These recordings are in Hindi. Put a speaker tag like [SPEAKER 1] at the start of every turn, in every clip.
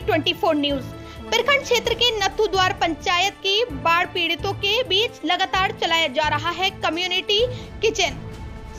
[SPEAKER 1] 24 न्यूज़। प्रखंड क्षेत्र के नथु द्वार पंचायत की बाढ़ पीड़ितों के बीच लगातार चलाया जा रहा है कम्युनिटी किचन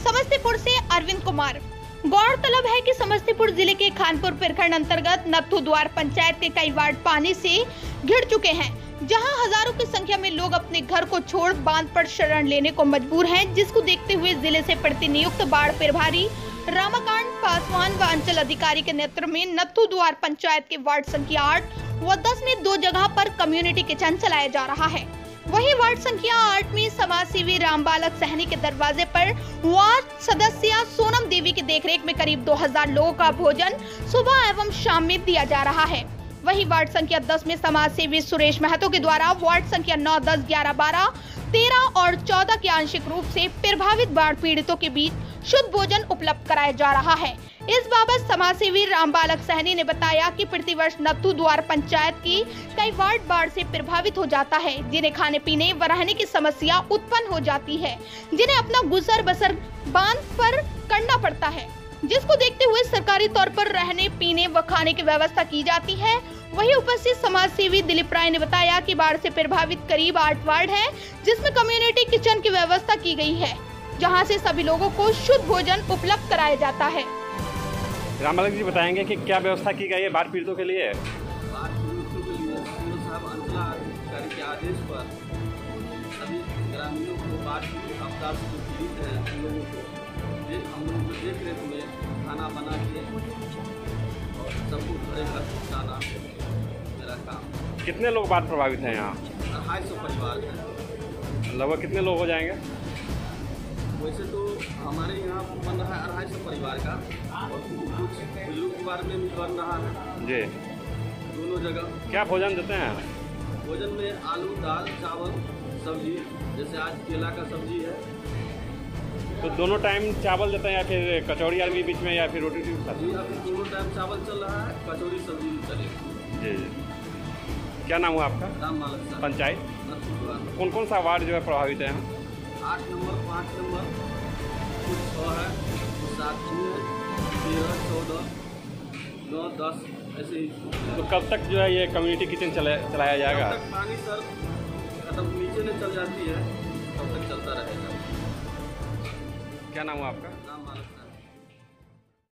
[SPEAKER 1] समस्तीपुर से अरविंद कुमार। गौरतलब है कि समस्तीपुर ज़िले के खानपुर प्रखंड अंतर्गत नथु द्वार पंचायत के कई वार्ड पानी से घिर चुके हैं, जहाँ हज़ारों की संख्या में लोग अपने घर को छोड़ बाँध पर शरण लेने को मजबूर हैं, जिसको देखते हुए ज़िले से प्रतिनियुक्त बाढ़ प्रभारी रामाकांत पासवान व अंचल अधिकारी के नेतृत्व में नथु द्वार पंचायत के वार्ड संख्या आठ व दस में दो जगह पर कम्युनिटी किचन चलाया जा रहा है। वही वार्ड संख्या आठ में समाज सेवी राम बालक सहनी के दरवाजे पर वार्ड सदस्य सोनम देवी की देखरेख में करीब 2000 लोगों का भोजन सुबह एवं शाम में दिया जा रहा है। वही वार्ड संख्या 10 में समाज सेवी सुरेश महतो के द्वारा वार्ड संख्या 9, 10, 11, 12, 13 और 14 के आंशिक रूप से प्रभावित बाढ़ पीड़ितों के बीच शुद्ध भोजन उपलब्ध कराया जा रहा है। इस बाबत समाज सेवी राम बालक सहनी ने बताया कि प्रतिवर्ष नत्थू द्वार पंचायत की कई वार्ड बाढ़ से प्रभावित हो जाता है जिन्हें खाने पीने व रहने की समस्या उत्पन्न हो जाती है जिन्हें अपना गुजर बसर बाँध पर करना पड़ता है जिसको देखते हुए सरकारी तौर पर रहने पीने व खाने की व्यवस्था की जाती है वही उपस्थित समाज सेवी दिलीप राय ने बताया कि बाढ़ से प्रभावित करीब आठ वार्ड है जिसमें कम्युनिटी किचन की व्यवस्था की गई है जहाँ से सभी लोगों को शुद्ध भोजन उपलब्ध कराया जाता है।
[SPEAKER 2] रामबालक जी बताएँगे कि क्या व्यवस्था की गई है बाढ़ पीड़ितों के लिए?
[SPEAKER 3] बाढ़ पीड़ितों के लिए सीओ साहब अंचलाधिकारी के आदेश पर सभी ग्रामीणों को बाढ़ की आपदा से पीड़ित हैं उन लोगों को हम लोगों की देख रेख में खाना बना के और सबको घरे घर पहुँचाना मेरा
[SPEAKER 2] कितने लोग बाढ़ प्रभावित हैं यहाँ?
[SPEAKER 3] अढ़ाई सौ परिवार हैं।
[SPEAKER 2] लगभग कितने लोग हो जाएँगे?
[SPEAKER 3] वैसे तो हमारे यहाँ बन रहा है अढ़ाई सौ परिवार का और कुछ बिल्लू परिवार में भी बन रहा है।
[SPEAKER 2] जी।
[SPEAKER 3] दोनों जगह।
[SPEAKER 2] क्या भोजन देते हैं?
[SPEAKER 3] भोजन में आलू दाल चावल सब्ज़ी जैसे आज केला का सब्ज़ी है।
[SPEAKER 2] तो दोनों टाइम चावल देते हैं या फिर कचौड़ी आदमी बीच में या फिर रोटी
[SPEAKER 3] जी अभी दोनों टाइम चावल चल रहा है कचौड़ी सब्ज़ी भी चलेगी।
[SPEAKER 2] जी जी। क्या नाम हुआ आपका? पंचायत? कौन कौन सा वार्ड जो है प्रभावित है यहाँ?
[SPEAKER 3] आठ नंबर पाँच नंबर छः है सात तेरह चौदह नौ दस ऐसे ही।
[SPEAKER 2] तो कब तक जो है ये कम्युनिटी किचन चला चलाया जाएगा?
[SPEAKER 3] तक पानी सर खत्म नीचे नहीं चल जाती है तब तक चलता रहेगा।
[SPEAKER 2] क्या नाम हुआ आपका?